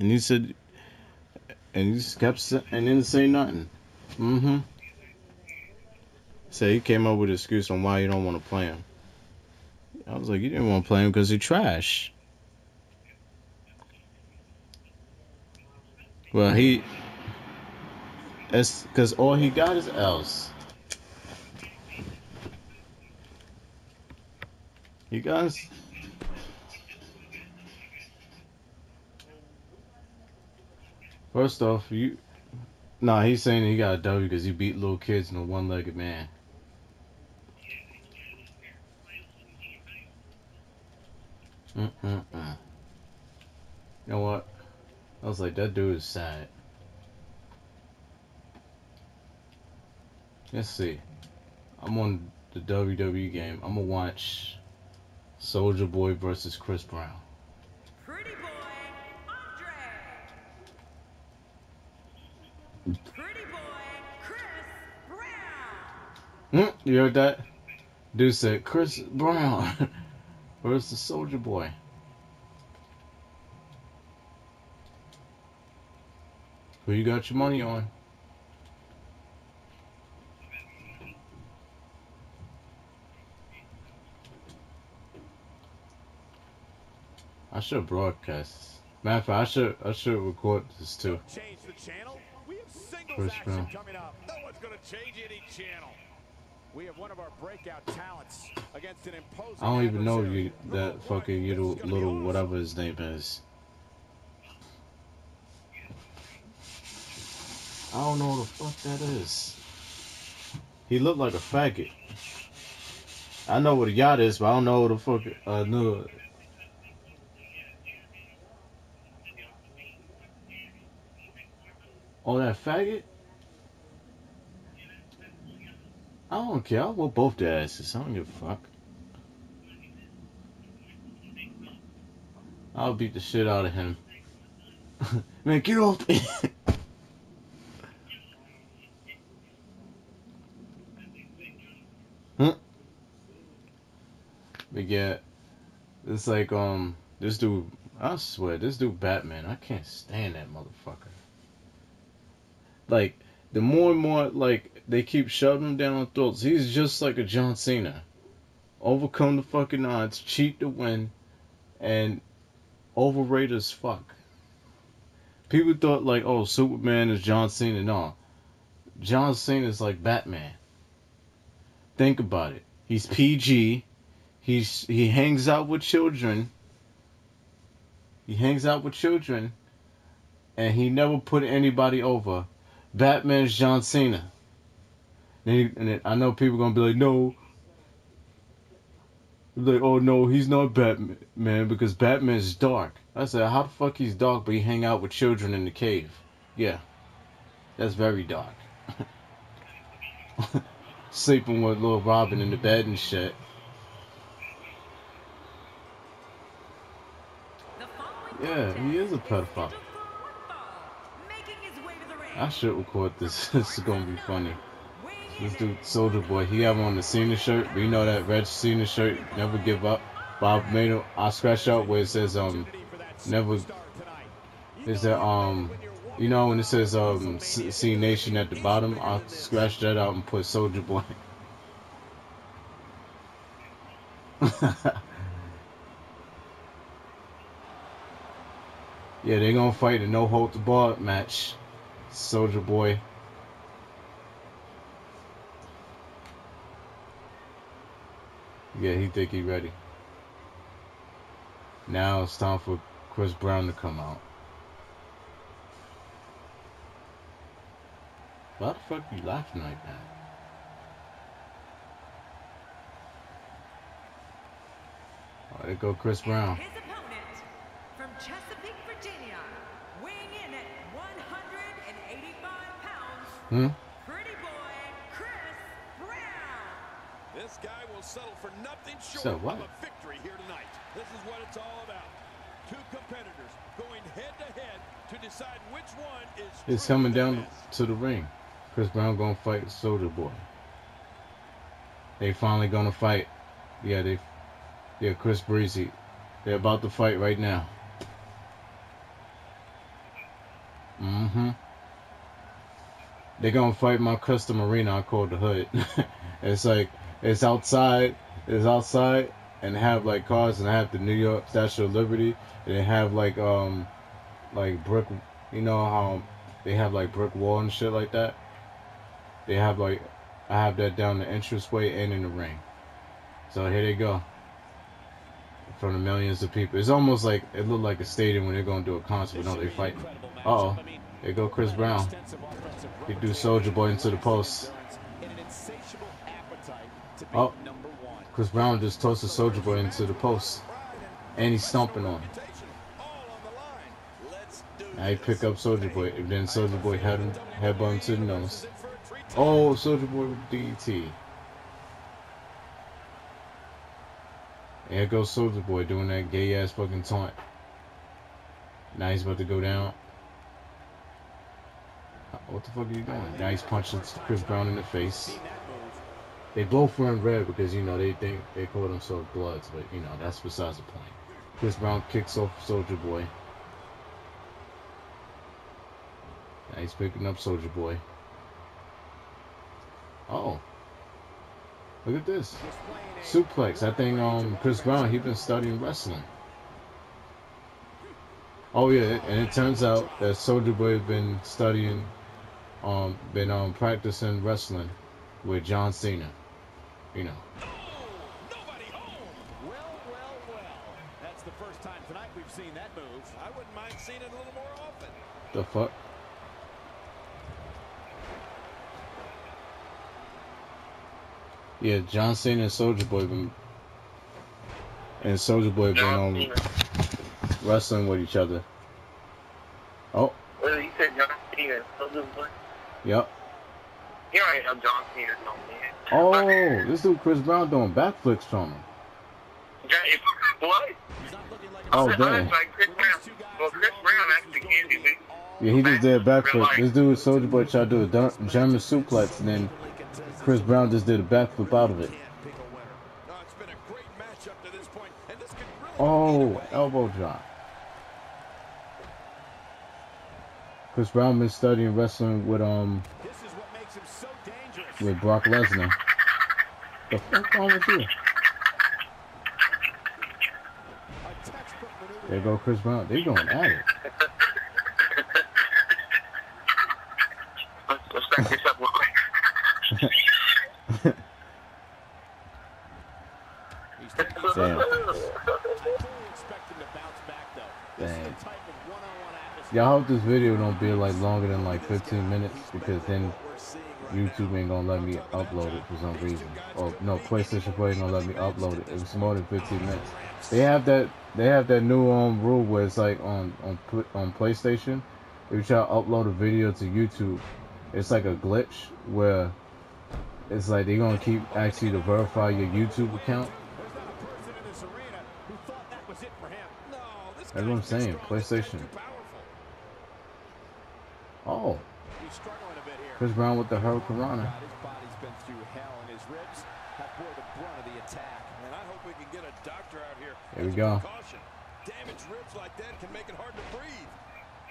And he said, and he just kept and didn't say nothing. Mm-hmm. So he came up with an excuse on why you don't want to play him. I was like, you didn't want to play him because he trash. Well, he. It's because all he got is L's. You guys. First off, you. Nah, he's saying he got a W because he beat little kids and a one-legged man. Mm-mm-mm. You know what? I was like, that dude is sad. Let's see. I'm on the WWE game. I'm gonna watch Soulja Boy versus Chris Brown. Pretty boy, Chris Brown. Hmm, you heard that? Dude said Chris Brown Where's the Soulja Boy. Who you got your money on? I should broadcast. Matter of fact, I should I should record this too. Change the channel. We have singles Chris action Brown. coming up. No one's going to change any channel. We have one of our breakout talents against an imposing I don't even know you that fucking little This is gonna be little awesome. whatever his name is. I don't know what the fuck that is. He looked like a faggot. I know what a yacht is, but I don't know what the fuck uh no Oh that faggot? I don't care. I'll whoop both their asses. I don't give a fuck. I'll beat the shit out of him. Man, get off huh? But yeah, it's like, um, this dude, I swear, this dude Batman, I can't stand that motherfucker. Like, the more and more, like, they keep shoving him down our throats, he's just like a John Cena. Overcome the fucking odds, cheat to win, and overrated as fuck. People thought like, oh, Superman is John Cena. No, John Cena is like Batman. Think about it. He's PG. He's he hangs out with children. He hangs out with children, and he never put anybody over. Batman's John Cena. Then he- and I know people gonna be like, no. Like, oh no, he's not Batman because Batman's dark. I said, how the fuck he's dark, but he hang out with children in the cave? Yeah, that's very dark. Sleeping with little Robin in the bed and shit. Yeah, he is a pedophile. I should record this. this is gonna be funny. This dude, Soulja Boy, he have on the Cena shirt, We know that red Cena shirt, never give up. I made I scratched out where it says um, never. Is that um, you know when it says um, C, C Nation at the bottom, I scratched that out and put Soulja Boy. yeah, they're gonna fight a no hold the bar match. Soulja Boy. Yeah, he think he ready. Now it's time for Chris Brown to come out. Why the fuck you laughing like that? Oh, there go Chris Brown. His opponent from Chesapeake, Virginia, weighing in at 185 pounds, Hmm? pretty boy Chris Brown. This guy will settle for nothing short So what? of a victory here tonight. This is what it's all about. Two competitors going head to head to decide which one is It's coming down best. to the ring. Chris Brown gonna fight Soulja Boy. They finally gonna fight. Yeah, they. Yeah, Chris Breezy. They're about to fight right now. Mm-hmm. They're gonna fight my custom arena I call the hood. it's like it's outside, it's outside and have like cars and have the New York Statue of Liberty and they have like um like brick you know how they have like brick wall and shit like that. They have like I have that down the entranceway and in the ring. So here they go. From the millions of people. It's almost like it looked like a stadium when they're gonna do a concert, but no, they're fighting. Uh oh. There go Chris Brown. He do Soulja Boy into the post. Oh. Chris Brown just tossed the Soulja Boy into the post. And he's stomping on him. Now he pick up Soulja Boy. And then Soulja Boy head him, headbutt to the nose. Oh, Soulja Boy with DT. And here goes Soulja Boy doing that gay ass fucking taunt. Now he's about to go down. What the fuck are you doing? Now he's punching Chris Brown in the face. They both wearing red because you know they think they call themselves Bloods, but you know that's besides the point. Chris Brown kicks off Soulja Boy. Now he's picking up Soulja Boy. Oh, look at this suplex. I think um Chris Brown he been studying wrestling. Oh yeah, and it turns out that Soulja Boy has been studying, um, been um practicing wrestling with John Cena. You know. Nobody home. Well, well, well. That's the first time tonight we've seen that move. I wouldn't mind seeing it a little more often. The fuck? Yeah, John Cena and Soulja Boy been and Soulja Boy been John um wrestling with each other. Oh, Well, you said John Cena. Soulja Boy. Yep. You already know John Cena's no man. Oh, this dude Chris Brown doing backflips from him. What? He's not looking like Oh, I damn. was like Chris Brown. Well, Chris Brown actually can do it. Yeah, he just did a backflip. This dude Soulja Boy tried to do a dur- German suplex, and then Chris Brown just did a backflip out of it. Oh, it's been Chris Brown been studying wrestling with um This is what makes him so dangerous. with Brock Lesnar. The fuck wrong with you? There go Chris Brown. They going at it. Let's, let's back this up real quick. He's taking Damn. I fully expect him to bounce back, though. This Damn. is the type of one-on-one Y'all hope this video don't be like longer than like 15 minutes because then YouTube ain't gonna let me upload it for some reason. Or no, PlayStation 4 ain't gonna let me upload it. If it's more than 15 minutes. They have that they have that new um rule where it's like on on on PlayStation, if you try to upload a video to YouTube, it's like a glitch where it's like they're gonna keep asking you to verify your YouTube account. There's not a person in this arena who thought that was it for him. No, this That's what I'm saying, PlayStation. Oh, He's struggling a bit here. Chris Brown with the Hurricane. God, his body's been through hell, and his ribs have bore the brunt of the attack. And I hope we can get a doctor out here. Here we go. precaution. Damaged ribs like that can make it hard to breathe.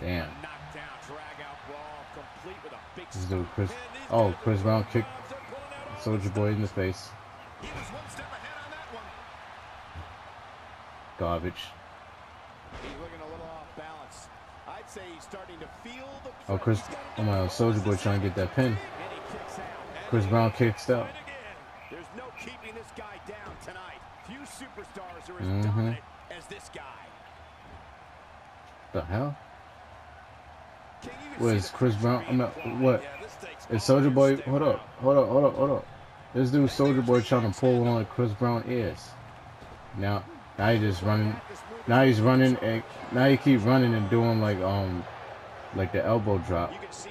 Damn. Knockdown, drag out brawl, complete with a big This dude Chris. Oh, Chris Brown kicked They're pulling out all Soulja Boy in the face. He was one step ahead on that one. Garbage. He's looking a little off balance. I'd say he's starting to feel the Oh, Chris. Oh my, Soulja Boy trying to get that pin. And he kicks out. Chris Brown kicks out. There's no keeping this guy down tonight. Few superstars are as Mhm. dominant as this guy. The hell? Can you even What is Chris Brown? I'm not. What? Yeah, Is Soulja Boy? Hold up. Hold up. Hold up. Hold up. This dude Soulja Boy trying to pull on Chris Brown ears. Now, now he just running. Now he's running and now he keep running and doing like um, like the elbow drop. You can see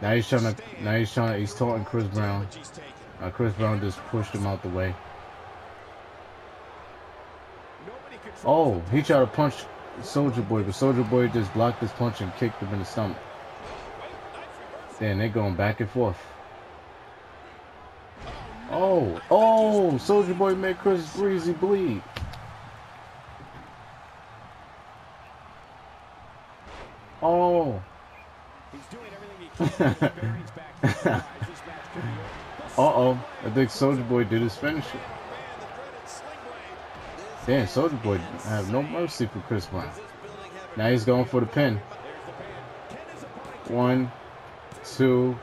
Now he's trying to. Now he's trying to. He's taunting Chris Brown. damage he's taken. Now Chris Brown just pushed him out the way. Oh, he tried to punch Soulja Boy, but Soulja Boy just blocked his punch and kicked him in the stomach. Then they're going back and forth. Oh, oh, Soulja Boy made Chris Breezy bleed. Oh, He's doing everything. Uh oh, I think Soulja Boy did his finisher. Damn, Soulja Boy I have no mercy for Chris Brown. Now he's going for the pin. One, two.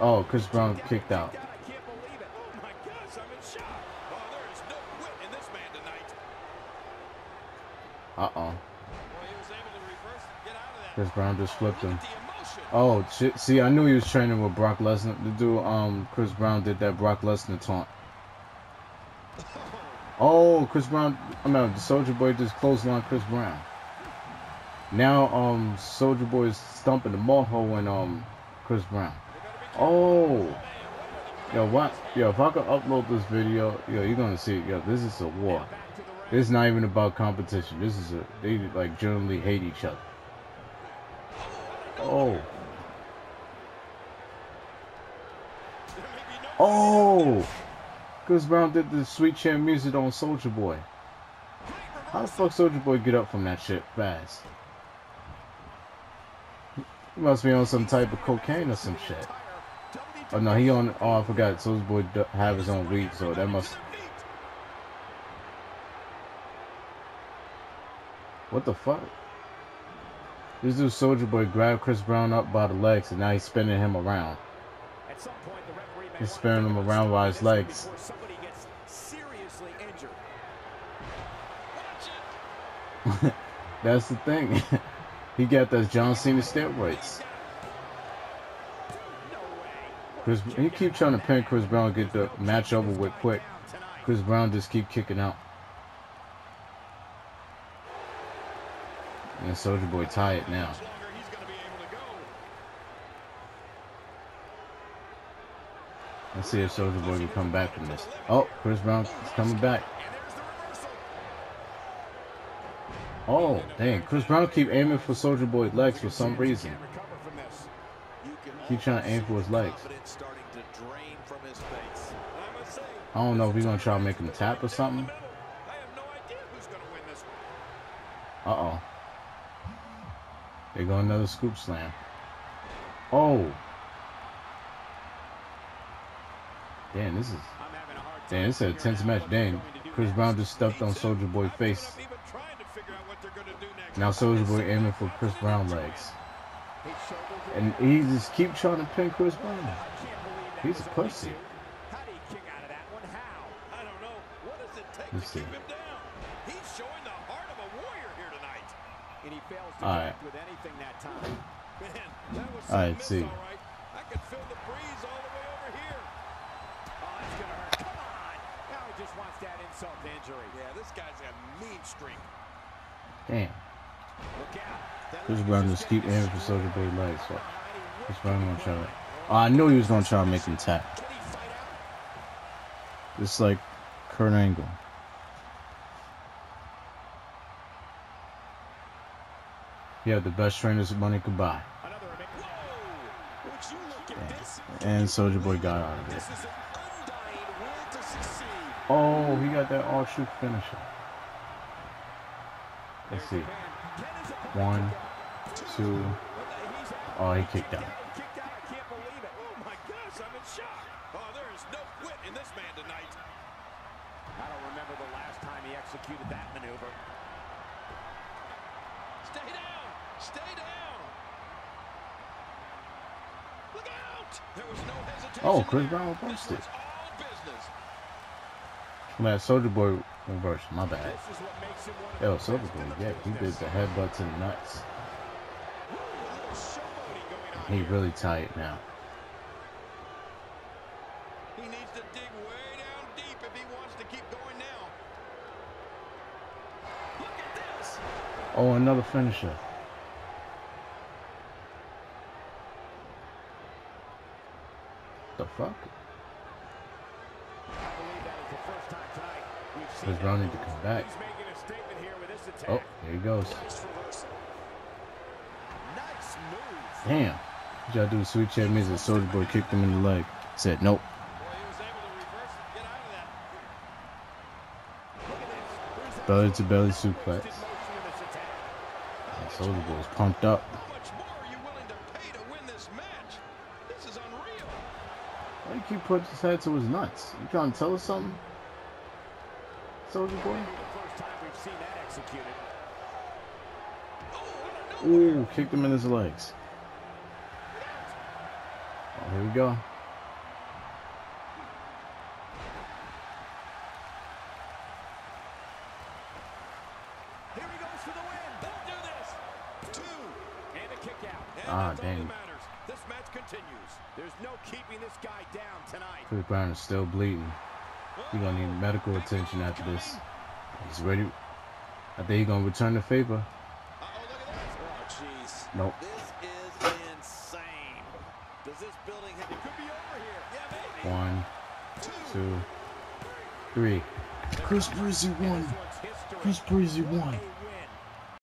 Oh, Chris Brown kicked out. I can't believe it. Oh my gosh, I'm in shock. Oh, there is no quit in this man tonight. Uh oh. Well, he was able to reverse and get out of that. Chris Brown just flipped him. Oh! See, I knew he was training with Brock Lesnar. The dude, um, Chris Brown did that Brock Lesnar taunt. Oh, Chris Brown. I mean, the Soulja Boy just clothesline Chris Brown. Now, um, Soulja Boy is stumping the hole in um Chris Brown. Oh, yo, what? Yo, if I could upload this video, yo, you're gonna see it. Yo, this is a war. This is not even about competition. This is a they like generally hate each other. Oh. oh. Oh! Chris Brown did the sweet chin music on Soulja Boy. How the fuck Soulja Boy get up from that shit fast? He must be on some type of cocaine or some shit. Oh no, he on. Oh, I forgot. Soulja Boy have his own weed, so that must. What the fuck? This dude Soulja Boy grabbed Chris Brown up by the legs, and now he's spinning him around. Point, He's spinning him around by his legs. That's the thing. he got those John Cena steroids. Chris, he keep trying to pin Chris Brown, get the match over with quick. Chris Brown just keep kicking out. Soulja Boy tie it now. Going to to. Let's see if Soulja Boy can come back from this. Oh, Chris Brown is coming back. Oh, dang. Chris Brown keep aiming for Soulja Boy's legs for some reason. Keep trying to aim for his legs. to I don't know if he's gonna try to make him tap or something. the middle, I have no idea who's going to win this one. Uh oh. There go another scoop slam. Oh. Damn, this is I'm having a hard damn, this is a tense match. what they're Dang, going to do Chris. Brown just stuffed on Soulja Boy face. I'm even trying to figure out what they're going to do next. Now Soulja Boy aiming for Chris Brown legs, His shoulders are and he just keep trying to pin Chris Brown. I can't believe that He's a pussy. two. How some miss, see. all right. I could feel the breeze all the way over here. Oh, that's gonna hurt. Come on. Now he just wants that insult to injury. Yeah, this guy's a mean streak. Damn. Look out. That Chris leg Brown is just keep getting aiming for Soulja Boy's legs. So Almighty, what Chris Brown gonna try to. Oh, I knew he was gonna try to make him tap. Can he? Just like Kurt Angle. Yeah, the best trainers money could buy. Another ama- Whoa! Would you look at this? And Soulja Boy got out of it. This is an undying will to succeed. Oh, he got that all shoot finisher. Let's see. Can One, two. Oh, he kicked out. kicked out. I can't believe it. Oh my gosh, I'm in shock. Oh, there is no quit in this man tonight. I don't remember the last time he executed that maneuver. Stay down. Stay down. Look out. There was no hesitation. Oh, Chris. Brown reversed it. Man, Soulja Boy reversed. My bad. This is what makes him one of Yo, Soulja Boy, yeah, he did the headbutt to the nuts. A little showboating He really tight now. He needs to dig way down deep if he wants to keep going now. Look at this. Oh, another finisher. The fuck? I believe that is the first time tonight we've seen Chris that Brown need to move. come back. He's making a statement here with this attack. Oh, there he goes. Nice reversal. Nice move. Damn. You gotta do the sweet chin music. Soulja Boy kicked him in the leg. Said nope. Boy, he was able to reverse and get out of that. Look at this. There's the Belly to belly suplex. twisted motion of this attack. And Soulja Boy's pumped up. How much more are you willing to pay Why you keep putting his head to his nuts? You trying to tell us something? Soulja Boy? The first time we've seen that executed. Ooh, kicked him in his legs. Oh, here we go. Here he goes for the win. They'll do this. Two. And a kick out. And Ah, dang. That matters. This match continues. There's no keeping this guy down tonight. Chris Brown is still bleeding. He gonna need medical attention after this. He's ready. I think he gonna return the favor. Uh-oh, look at this. Oh. Nope. This is insane. Does this building have... It could be over here. Yeah, maybe. One, two, three. Chris Breezy won. This one's history. Chris Breezy won. A